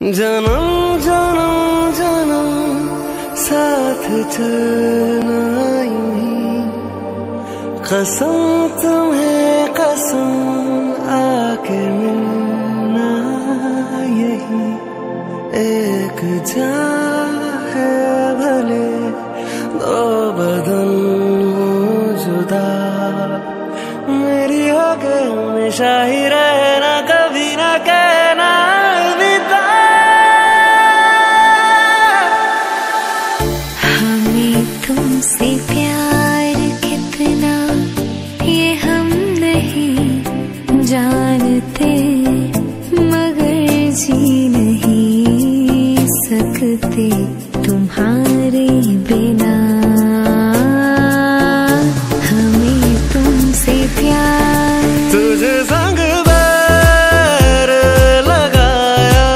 जन्म जन्म जन्म साथ चलना यूँ कसम तुम्हें कसम आके मिलना यही एक जा भले, दो बदन जुदा। मेरी होके हमेशा ही रहना से प्यार कितना ये हम नहीं जानते, मगर जी नहीं सकते तुम्हारे बिना। हमें तुमसे प्यार तुझे संग लगाया